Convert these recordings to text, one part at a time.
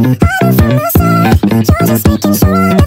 know from the You're just making sure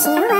是永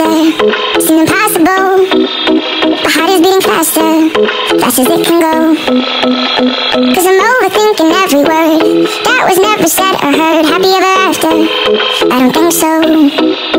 faster Seem impossible. The heart is beating faster Fast as it can go. Cause I'm overthinking every word That was never said or heard. Happy ever after. I don't think so.